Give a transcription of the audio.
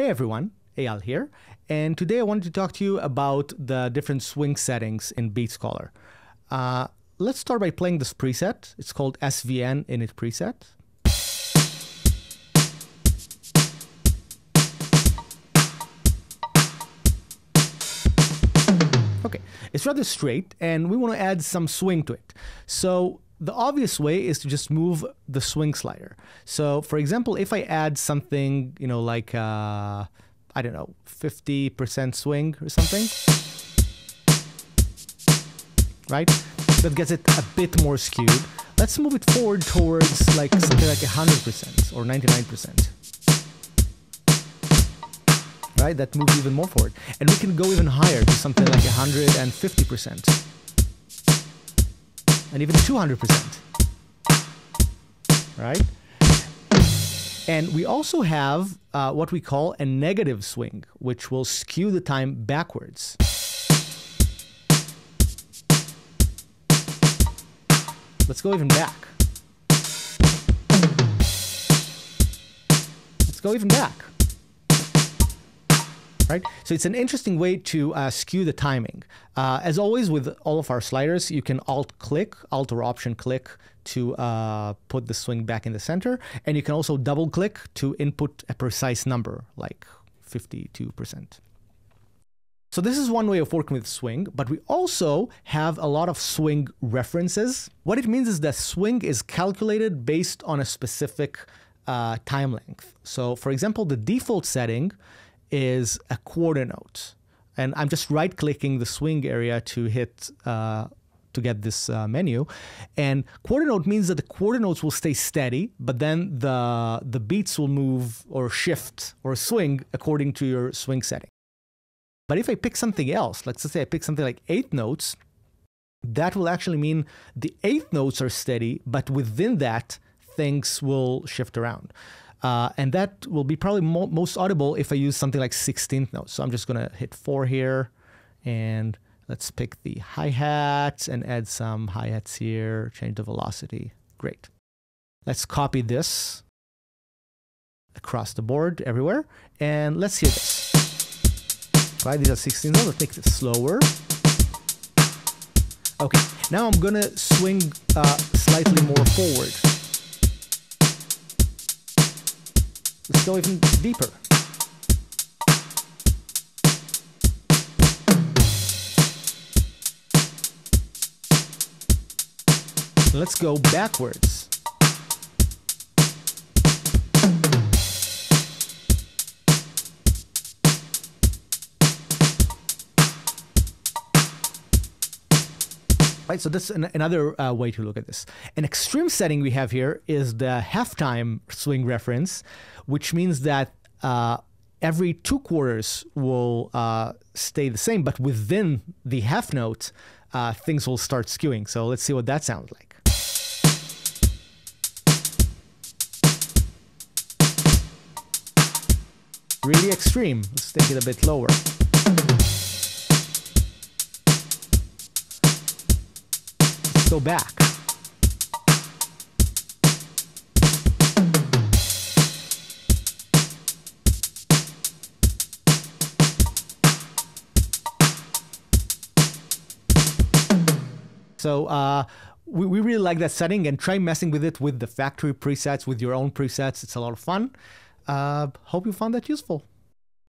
Hey everyone, Eyal here, and today I wanted to talk to you about the different swing settings in Beat Scholar. Uh, let's start by playing this preset. It's called SVN init preset. Okay, it's rather straight, and we want to add some swing to it. So the obvious way is to just move the swing slider. So for example, if I add something, you know, like, uh, I don't know, 50% swing or something, right? That gets it a bit more skewed. Let's move it forward towards like something like 100% or 99%. Right, that moves even more forward. And we can go even higher to something like 150% and even 200%. Right? And we also have uh, what we call a negative swing, which will skew the time backwards. Let's go even back. Let's go even back right? So it's an interesting way to uh, skew the timing. Uh, as always with all of our sliders, you can alt click, alt or option click to uh, put the swing back in the center. And you can also double click to input a precise number like 52%. So this is one way of working with swing, but we also have a lot of swing references. What it means is that swing is calculated based on a specific uh, time length. So for example, the default setting is a quarter note. And I'm just right clicking the swing area to hit uh, to get this uh, menu. And quarter note means that the quarter notes will stay steady, but then the, the beats will move or shift or swing according to your swing setting. But if I pick something else, like let's say I pick something like eighth notes, that will actually mean the eighth notes are steady, but within that, things will shift around. Uh, and that will be probably mo most audible if I use something like 16th notes. So I'm just going to hit 4 here and let's pick the hi-hats and add some hi-hats here, change the velocity. Great. Let's copy this across the board everywhere and let's hear this. Right, these are 16 notes. Let's make this slower. Okay, now I'm going to swing uh, slightly more forward. Let's go even deeper. Let's go backwards. Right, so this is an, another uh, way to look at this. An extreme setting we have here is the halftime swing reference, which means that uh, every two quarters will uh, stay the same, but within the half note, uh, things will start skewing. So let's see what that sounds like. Really extreme. Let's take it a bit lower. Go back. So uh, we, we really like that setting and try messing with it with the factory presets, with your own presets. It's a lot of fun. Uh, hope you found that useful.